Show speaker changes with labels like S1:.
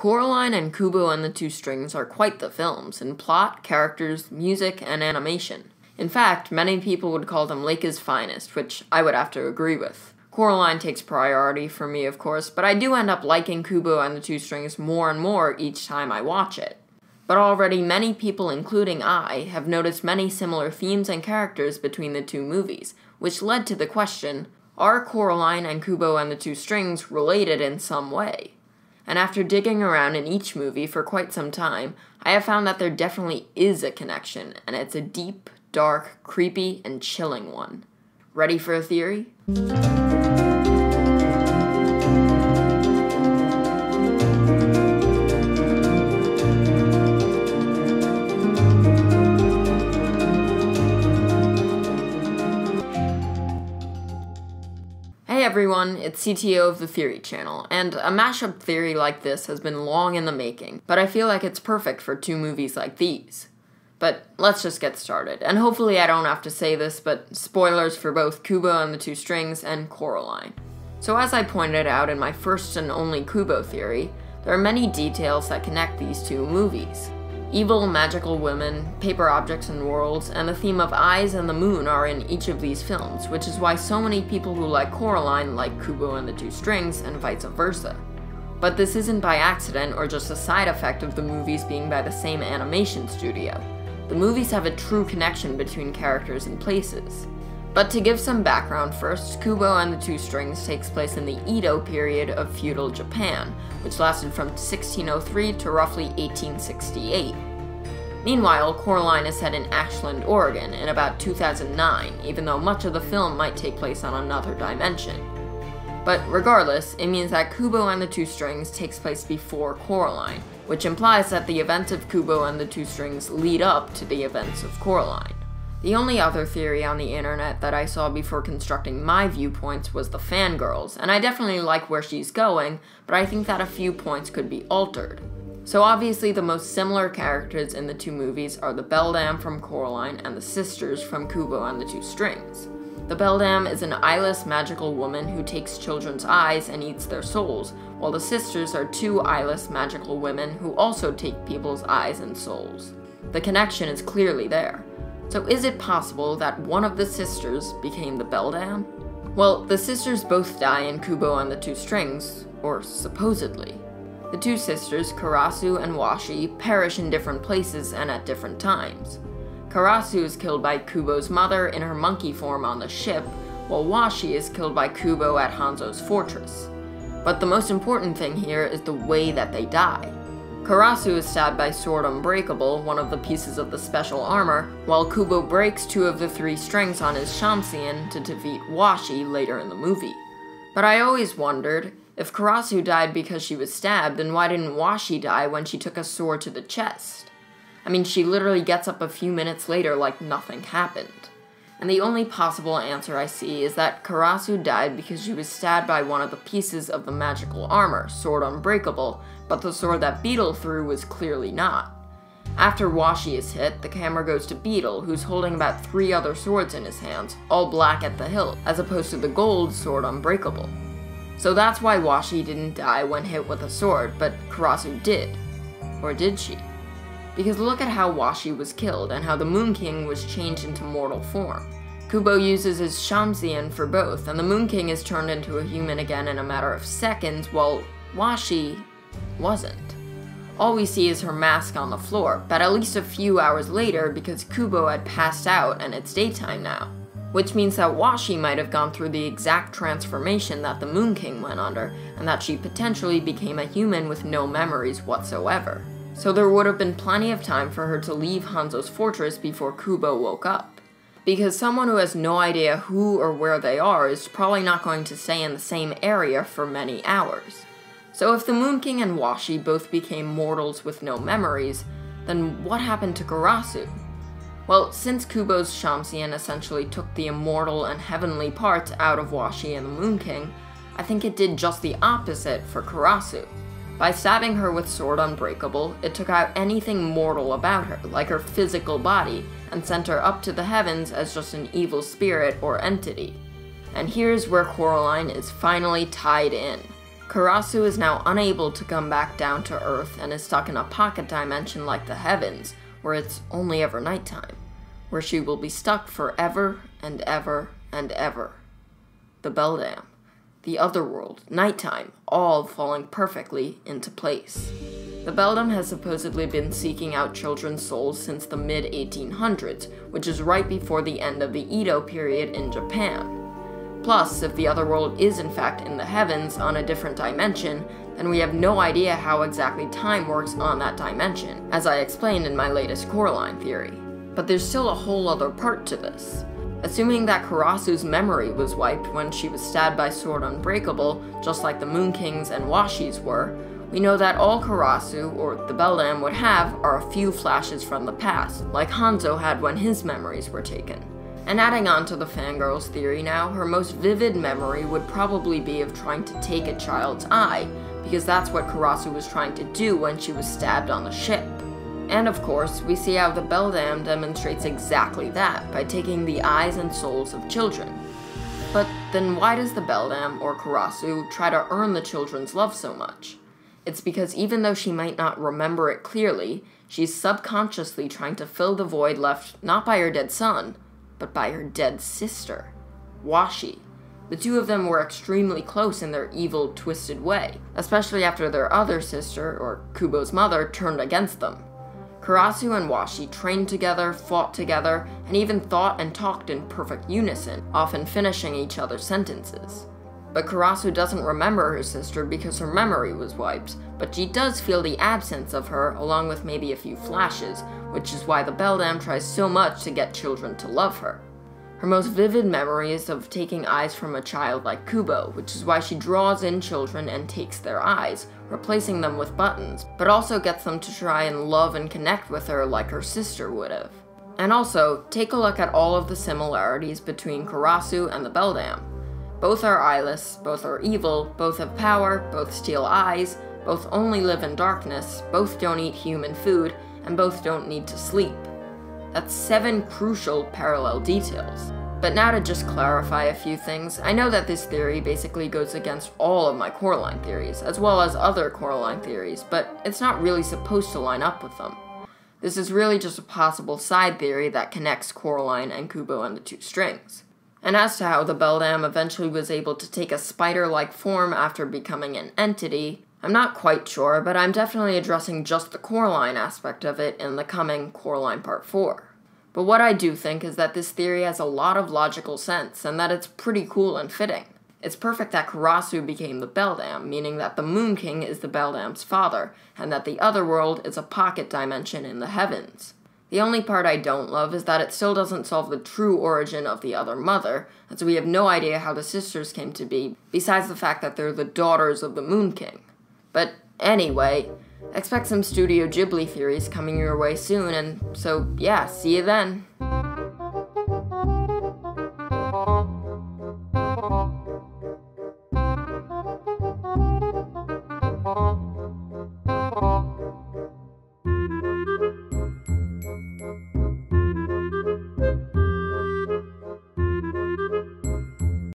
S1: Coraline and Kubo and the Two Strings are quite the films in plot, characters, music, and animation. In fact, many people would call them Laika's finest, which I would have to agree with. Coraline takes priority for me, of course, but I do end up liking Kubo and the Two Strings more and more each time I watch it. But already many people, including I, have noticed many similar themes and characters between the two movies, which led to the question are Coraline and Kubo and the Two Strings related in some way? And after digging around in each movie for quite some time, I have found that there definitely is a connection, and it's a deep, dark, creepy, and chilling one. Ready for a theory? Everyone, it's CTO of the Theory Channel, and a mashup theory like this has been long in the making, but I feel like it's perfect for two movies like these. But let's just get started, and hopefully I don't have to say this, but spoilers for both Kubo and the Two Strings and Coraline. So, as I pointed out in my first and only Kubo theory, there are many details that connect these two movies. Evil, magical women, paper objects and worlds, and the theme of eyes and the moon are in each of these films, which is why so many people who like Coraline like Kubo and the Two Strings, and vice versa. But this isn't by accident or just a side effect of the movies being by the same animation studio. The movies have a true connection between characters and places. But to give some background first, Kubo and the Two Strings takes place in the Edo period of feudal Japan, which lasted from 1603 to roughly 1868. Meanwhile, Coraline is set in Ashland, Oregon in about 2009, even though much of the film might take place on another dimension. But regardless, it means that Kubo and the Two Strings takes place before Coraline, which implies that the events of Kubo and the Two Strings lead up to the events of Coraline. The only other theory on the internet that I saw before constructing my viewpoints was the fangirls, and I definitely like where she's going, but I think that a few points could be altered. So obviously the most similar characters in the two movies are the Beldam from Coraline and the sisters from Kubo and the Two Strings. The Beldam is an eyeless magical woman who takes children's eyes and eats their souls, while the sisters are two eyeless magical women who also take people's eyes and souls. The connection is clearly there. So is it possible that one of the sisters became the Beldam? Well, the sisters both die in Kubo and the Two Strings, or supposedly. The two sisters, Karasu and Washi, perish in different places and at different times. Karasu is killed by Kubo's mother in her monkey form on the ship, while Washi is killed by Kubo at Hanzo's fortress. But the most important thing here is the way that they die. Karasu is stabbed by Sword Unbreakable, one of the pieces of the special armor, while Kubo breaks two of the three strings on his shamisen to defeat Washi later in the movie. But I always wondered, if Karasu died because she was stabbed, then why didn't Washi die when she took a sword to the chest? I mean, she literally gets up a few minutes later like nothing happened and the only possible answer I see is that Karasu died because she was stabbed by one of the pieces of the magical armor, Sword Unbreakable, but the sword that Beetle threw was clearly not. After Washi is hit, the camera goes to Beetle, who's holding about three other swords in his hands, all black at the hilt, as opposed to the gold Sword Unbreakable. So that's why Washi didn't die when hit with a sword, but Karasu did. Or did she? Because look at how Washi was killed and how the Moon King was changed into mortal form. Kubo uses his shamisen for both, and the Moon King is turned into a human again in a matter of seconds, while Washi wasn't. All we see is her mask on the floor, but at least a few hours later because Kubo had passed out and it's daytime now. Which means that Washi might have gone through the exact transformation that the Moon King went under, and that she potentially became a human with no memories whatsoever so there would have been plenty of time for her to leave Hanzo's fortress before Kubo woke up. Because someone who has no idea who or where they are is probably not going to stay in the same area for many hours. So if the Moon King and Washi both became mortals with no memories, then what happened to Karasu? Well, since Kubo's shamisen essentially took the immortal and heavenly parts out of Washi and the Moon King, I think it did just the opposite for Karasu. By stabbing her with Sword Unbreakable, it took out anything mortal about her, like her physical body, and sent her up to the heavens as just an evil spirit or entity. And here's where Coraline is finally tied in. Karasu is now unable to come back down to Earth and is stuck in a pocket dimension like the heavens, where it's only ever nighttime, where she will be stuck forever and ever and ever. The Beldam, the other world, nighttime, all falling perfectly into place. The Beldam has supposedly been seeking out children's souls since the mid 1800s, which is right before the end of the Edo period in Japan. Plus, if the other world is in fact in the heavens on a different dimension, then we have no idea how exactly time works on that dimension, as I explained in my latest Coraline theory. But there's still a whole other part to this. Assuming that Karasu's memory was wiped when she was stabbed by Sword Unbreakable, just like the Moon Kings and Washis were, we know that all Karasu, or the Beldam, would have are a few flashes from the past, like Hanzo had when his memories were taken. And adding on to the fangirl's theory now, her most vivid memory would probably be of trying to take a child's eye, because that's what Karasu was trying to do when she was stabbed on the ship. And of course, we see how the Beldam demonstrates exactly that by taking the eyes and souls of children. But then why does the Beldam, or Karasu, try to earn the children's love so much? It's because even though she might not remember it clearly, she's subconsciously trying to fill the void left not by her dead son, but by her dead sister, Washi. The two of them were extremely close in their evil, twisted way, especially after their other sister, or Kubo's mother, turned against them. Karasu and Washi trained together, fought together, and even thought and talked in perfect unison, often finishing each other's sentences. But Karasu doesn't remember her sister because her memory was wiped, but she does feel the absence of her along with maybe a few flashes, which is why the Beldam tries so much to get children to love her. Her most vivid memory is of taking eyes from a child like Kubo, which is why she draws in children and takes their eyes, replacing them with buttons, but also gets them to try and love and connect with her like her sister would have. And also, take a look at all of the similarities between Karasu and the Beldam. Both are eyeless, both are evil, both have power, both steal eyes, both only live in darkness, both don't eat human food, and both don't need to sleep. That's seven crucial parallel details. But now to just clarify a few things, I know that this theory basically goes against all of my Coraline theories, as well as other Coraline theories, but it's not really supposed to line up with them. This is really just a possible side theory that connects Coraline and Kubo and the two strings. And as to how the Beldam eventually was able to take a spider like form after becoming an entity, I'm not quite sure, but I'm definitely addressing just the Coraline aspect of it in the coming Coraline Part 4. But what I do think is that this theory has a lot of logical sense and that it's pretty cool and fitting. It's perfect that Karasu became the Beldam, meaning that the Moon King is the Beldam's father, and that the other world is a pocket dimension in the heavens. The only part I don't love is that it still doesn't solve the true origin of the other mother, as we have no idea how the sisters came to be, besides the fact that they're the daughters of the Moon King. But anyway, expect some Studio Ghibli theories coming your way soon, and so yeah, see you then.